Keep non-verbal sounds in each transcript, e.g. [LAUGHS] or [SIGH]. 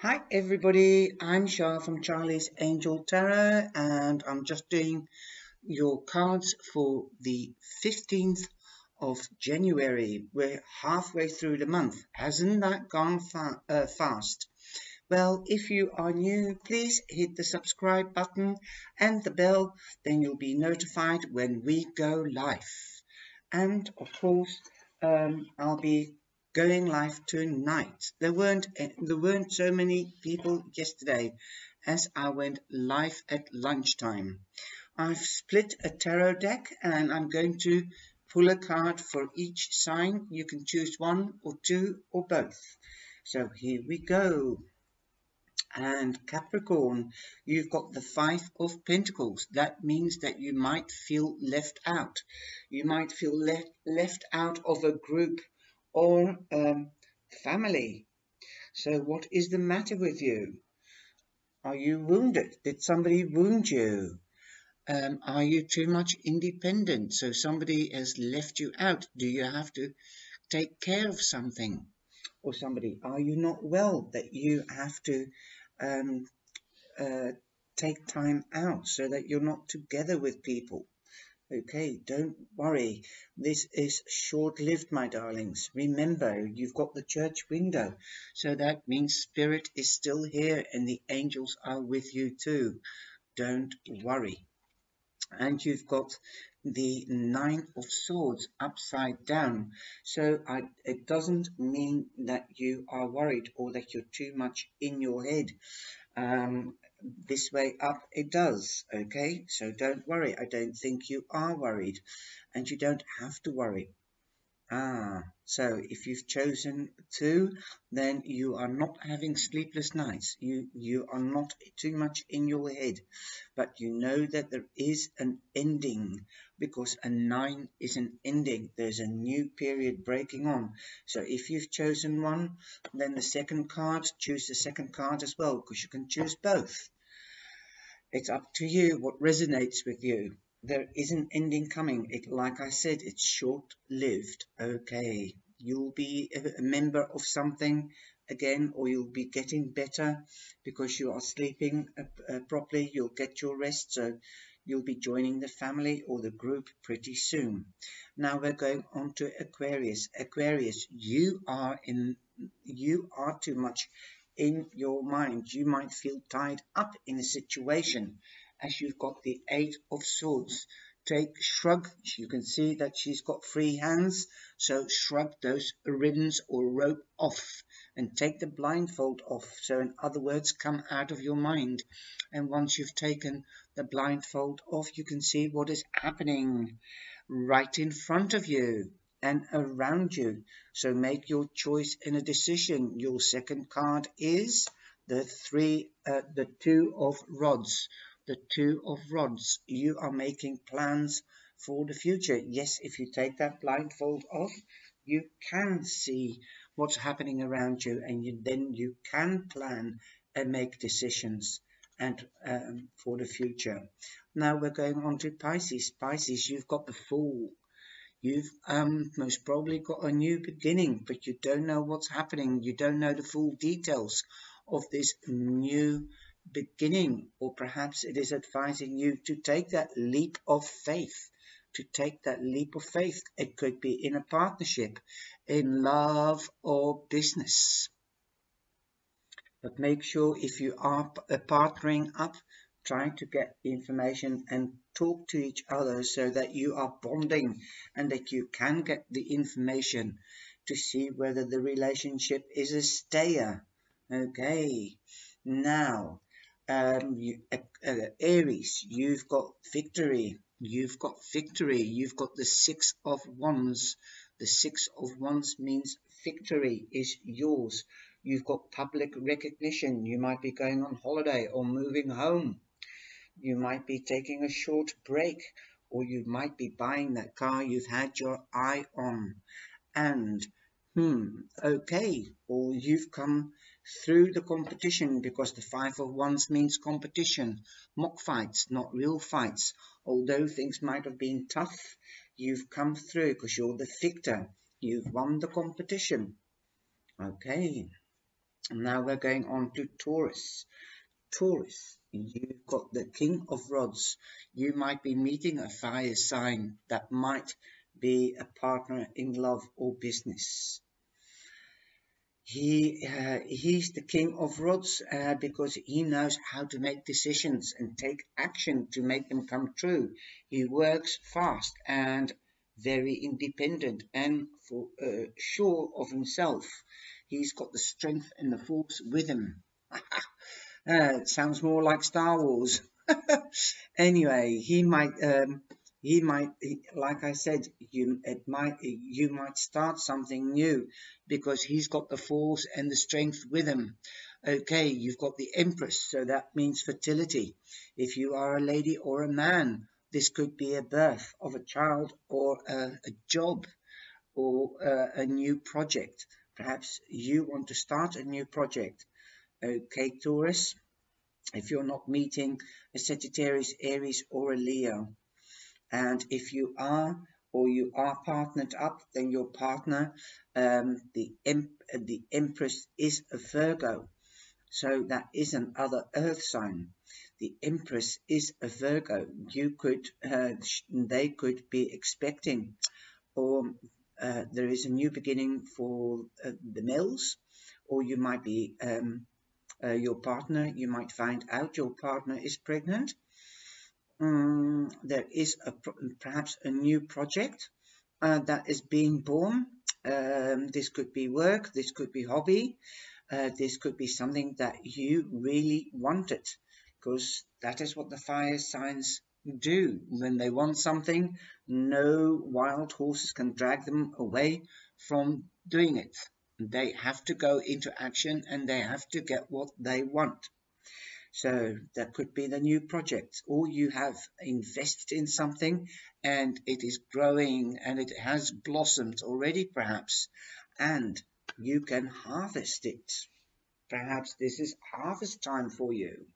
Hi everybody, I'm Shah from Charlie's Angel Tarot and I'm just doing your cards for the 15th of January. We're halfway through the month. Hasn't that gone fa uh, fast? Well, if you are new, please hit the subscribe button and the bell, then you'll be notified when we go live. And of course, um, I'll be going live tonight. There weren't eh, there weren't so many people yesterday as I went live at lunchtime. I've split a tarot deck and I'm going to pull a card for each sign. You can choose one or two or both. So here we go. And Capricorn, you've got the Five of Pentacles. That means that you might feel left out. You might feel left, left out of a group or um, family. So what is the matter with you? Are you wounded? Did somebody wound you? Um, are you too much independent? So somebody has left you out. Do you have to take care of something? Or somebody, are you not well that you have to um, uh, take time out so that you're not together with people? Okay, don't worry. This is short-lived, my darlings. Remember, you've got the church window. So that means spirit is still here and the angels are with you too. Don't worry. And you've got the nine of swords upside down so I, it doesn't mean that you are worried or that you're too much in your head um, this way up it does okay? So don't worry. I don't think you are worried. And you don't have to worry. Ah so if you've chosen to then you are not having sleepless nights. You you are not too much in your head. But you know that there is an ending because a nine is an ending. There's a new period breaking on. So if you've chosen one then the second card choose the second card as well because you can choose both it's up to you what resonates with you. There is an ending coming. It like i said it's short lived okay. You'll be a member of something again or you'll be getting better because you are sleeping uh, uh, properly. You'll get your rest so you'll be joining the family or the group pretty soon. Now we're going on to Aquarius. Aquarius, you are in, you are too much in your mind. You might feel tied up in a situation as you've got the Eight of Swords. Take shrug. You can see that she's got free hands. So shrug those ribbons or rope off and take the blindfold off. So in other words, come out of your mind. And once you've taken the blindfold off, you can see what is happening right in front of you and around you. So make your choice in a decision. Your second card is the three, uh, the two of rods. The two of rods. You are making plans for the future. Yes, if you take that blindfold off, you can see what's happening around you and you, then you can plan and make decisions and um, for the future. Now we're going on to Pisces. Pisces, you've got the Fool. You've um, most probably got a new beginning, but you don't know what's happening. You don't know the full details of this new beginning, or perhaps it is advising you to take that leap of faith. To take that leap of faith. It could be in a partnership, in love, or business. But make sure if you are partnering up, try to get information and talk to each other so that you are bonding and that you can get the information to see whether the relationship is a stayer. Okay, now, um, you, uh, uh, Aries, you've got victory. You've got victory. You've got the Six of Wands. The Six of Wands means victory is yours. You've got public recognition. You might be going on holiday or moving home. You might be taking a short break or you might be buying that car you've had your eye on. And, hmm, okay, or you've come through the competition because the Five of Wands means competition, mock fights, not real fights. Although things might have been tough, you've come through because you're the victor. You've won the competition. Okay. now we're going on to Taurus. Taurus, you've got the King of Rods. You might be meeting a fire sign that might be a partner in love or business. He uh, he's the king of rods uh, because he knows how to make decisions and take action to make them come true. He works fast and very independent and for, uh, sure of himself. He's got the strength and the force with him. [LAUGHS] Uh, sounds more like Star Wars. [LAUGHS] anyway, he might um, he might like i said you it might you might start something new because he's got the force and the strength with him. Okay you've got the empress so that means fertility. If you are a lady or a man this could be a birth of a child or a, a job or a, a new project. Perhaps you want to start a new project okay taurus if you're not meeting a sagittarius aries or a leo and if you are or you are partnered up then your partner um, the the empress is a virgo. So that is another earth sign. The empress is a virgo. You could uh, they could be expecting or uh, there is a new beginning for uh, the males or you might be um, uh, your partner you might find out your partner is pregnant um, there is a, perhaps a new project uh, that is being born. Um, this could be work, this could be hobby, uh, this could be something that you really wanted because that is what the fire signs do. When they want something, no wild horses can drag them away from doing it. They have to go into action and they have to get what they want. So that could be the new project, or you have invested in something and it is growing and it has blossomed already, perhaps, and you can harvest it. Perhaps this is harvest time for you.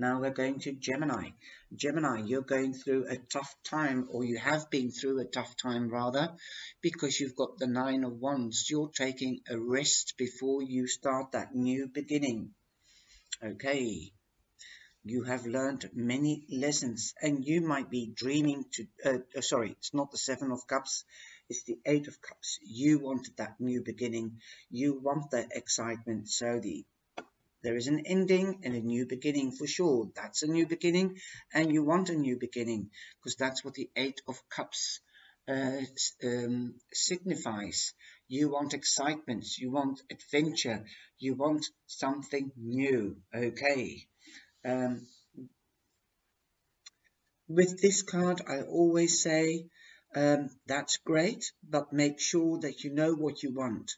Now we're going to Gemini. Gemini, you're going through a tough time, or you have been through a tough time rather, because you've got the Nine of Wands. You're taking a rest before you start that new beginning. Okay, you have learned many lessons and you might be dreaming to, uh, uh, sorry, it's not the Seven of Cups, it's the Eight of Cups. You wanted that new beginning. You want that excitement. So the there is an ending and a new beginning for sure. That's a new beginning and you want a new beginning because that's what the Eight of Cups uh, um, signifies. You want excitement, you want adventure, you want something new. Okay. Um, with this card, I always say um, that's great, but make sure that you know what you want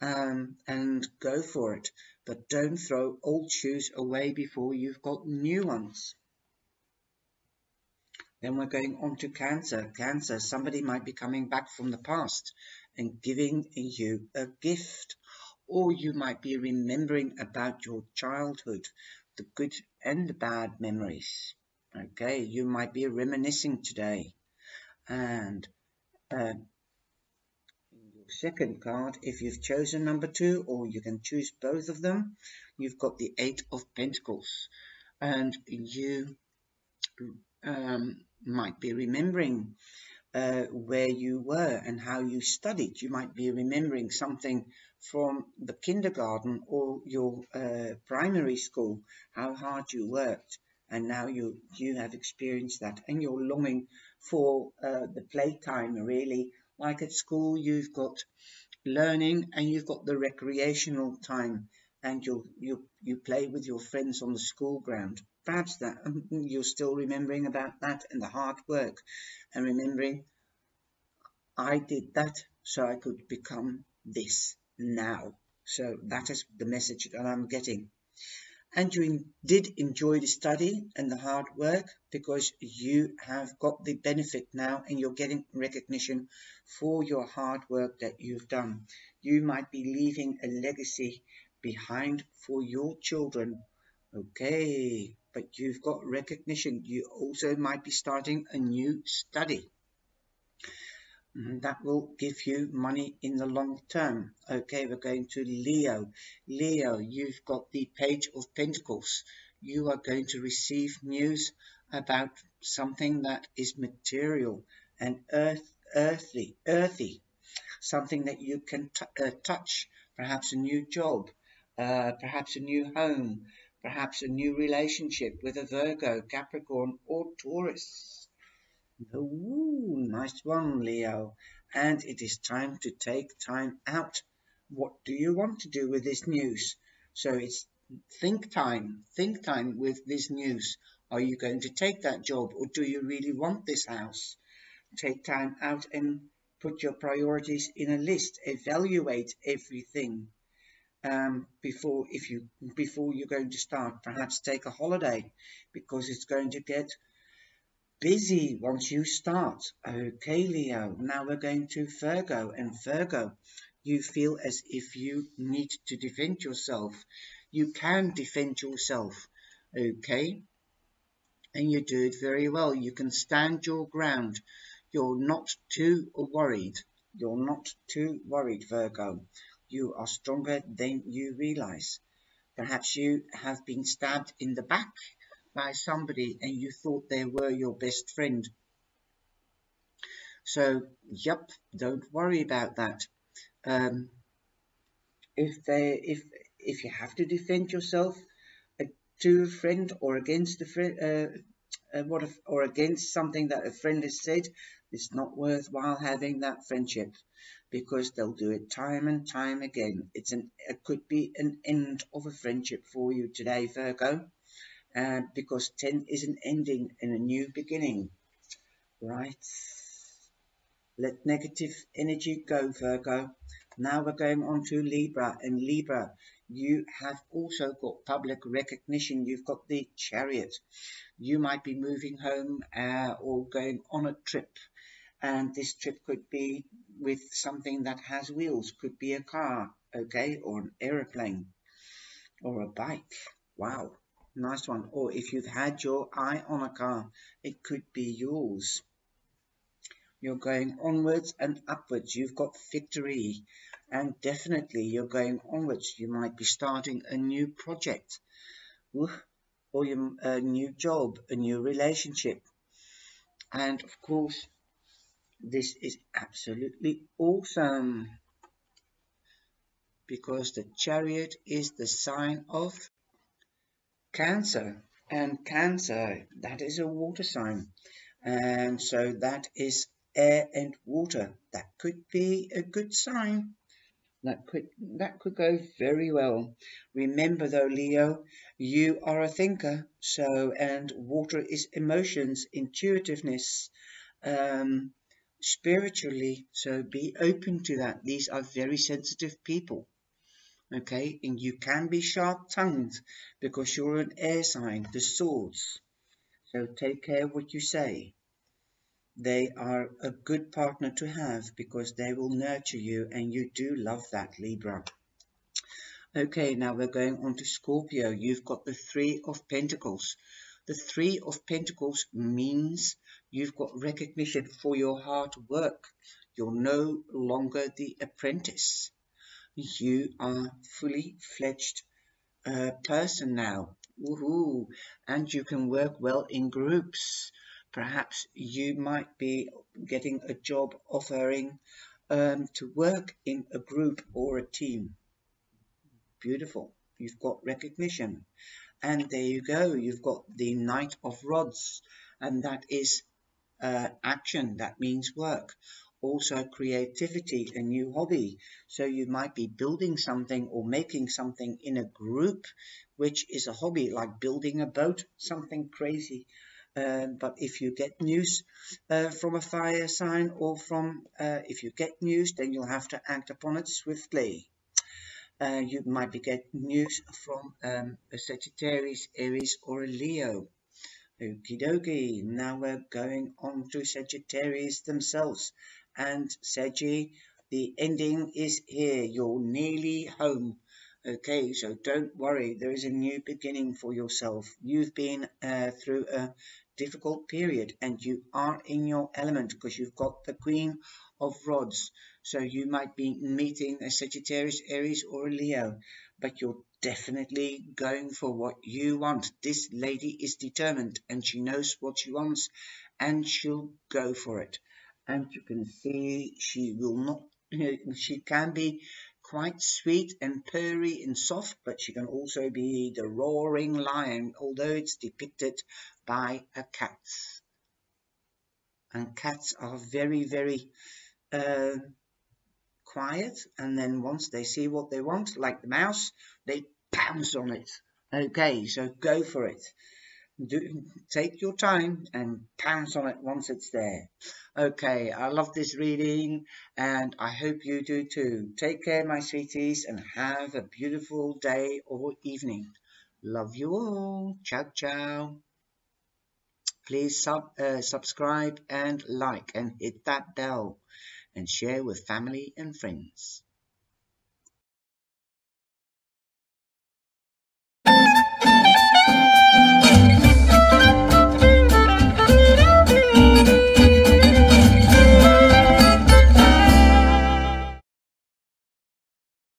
um, and go for it. But don't throw old shoes away before you've got new ones. Then we're going on to Cancer. Cancer, somebody might be coming back from the past and giving you a gift. Or you might be remembering about your childhood, the good and the bad memories. Okay, you might be reminiscing today. And uh, second card, if you've chosen number two, or you can choose both of them, you've got the Eight of Pentacles. And you um, might be remembering uh, where you were and how you studied. You might be remembering something from the kindergarten or your uh, primary school, how hard you worked, and now you you have experienced that, and you're longing for uh, the playtime. Really, like at school, you've got learning and you've got the recreational time, and you you you play with your friends on the school ground perhaps that um, you're still remembering about that and the hard work and remembering I did that so I could become this now. So that is the message that I'm getting. And you did enjoy the study and the hard work because you have got the benefit now and you're getting recognition for your hard work that you've done. You might be leaving a legacy behind for your children. Okay, but you've got recognition. You also might be starting a new study. Mm, that will give you money in the long term. Okay, we're going to Leo. Leo, you've got the Page of Pentacles. You are going to receive news about something that is material and earth, earthly, earthy, something that you can uh, touch, perhaps a new job, uh, perhaps a new home, perhaps a new relationship with a Virgo, Capricorn, or Taurus. Ooh, nice one, Leo. And it is time to take time out. What do you want to do with this news? So it's think time, think time with this news. Are you going to take that job or do you really want this house? Take time out and put your priorities in a list. Evaluate everything um, before if you before you're going to start. Perhaps take a holiday because it's going to get busy once you start. Okay, Leo, now we're going to Virgo. And Virgo, you feel as if you need to defend yourself. You can defend yourself, okay? And you do it very well. You can stand your ground. You're not too worried. You're not too worried, Virgo. You are stronger than you realize. Perhaps you have been stabbed in the back by somebody and you thought they were your best friend. So, yep, don't worry about that. Um, if they, if if you have to defend yourself to a friend or against a friend, uh, uh, what if, or against something that a friend has said, it's not worthwhile having that friendship because they'll do it time and time again. It's an it could be an end of a friendship for you today, Virgo uh, because 10 is an ending and a new beginning. Right? Let negative energy go, Virgo. Now we're going on to Libra. And Libra, you have also got public recognition. You've got the chariot. You might be moving home uh, or going on a trip. And this trip could be with something that has wheels. Could be a car, okay, or an aeroplane or a bike. Wow. Nice one. Or if you've had your eye on a car, it could be yours. You're going onwards and upwards. You've got victory. And definitely you're going onwards. You might be starting a new project. Or a new job, a new relationship. And of course, this is absolutely awesome. Because the chariot is the sign of Cancer. And Cancer, that is a water sign. And so that is air and water. That could be a good sign. That could that could go very well. Remember though, Leo, you are a thinker. So and water is emotions, intuitiveness, um, spiritually. So be open to that. These are very sensitive people okay? And you can be sharp tongued because you're an air sign the swords. So take care what you say. They are a good partner to have because they will nurture you and you do love that libra. Okay now we're going on to scorpio. You've got the three of pentacles. The three of pentacles means you've got recognition for your hard work. You're no longer the apprentice you are fully fledged uh, person now. Woohoo! And you can work well in groups. Perhaps you might be getting a job offering um, to work in a group or a team. Beautiful. You've got recognition. And there you go. You've got the Knight of Rods. And that is uh, action. That means work also creativity, a new hobby. So you might be building something or making something in a group, which is a hobby, like building a boat, something crazy. Uh, but if you get news uh, from a fire sign or from, uh, if you get news, then you'll have to act upon it swiftly. Uh, you might be get news from um, a Sagittarius, Aries, or a Leo. Okie dokie, now we're going on to Sagittarius themselves and Seji, the ending is here. You're nearly home. Okay, so don't worry. There is a new beginning for yourself. You've been uh, through a difficult period and you are in your element because you've got the Queen of Rods. So you might be meeting a Sagittarius, Aries or a Leo, but you're definitely going for what you want. This lady is determined and she knows what she wants and she'll go for it. And you can see she will not, she can be quite sweet and purry and soft, but she can also be the roaring lion, although it's depicted by a cat. And cats are very, very uh, quiet, and then once they see what they want, like the mouse, they pounce on it. Okay, so go for it do, take your time and pounce on it once it's there. Okay, I love this reading and I hope you do too. Take care, my sweeties, and have a beautiful day or evening. Love you all. Ciao, ciao. Please sub, uh, subscribe and like and hit that bell and share with family and friends.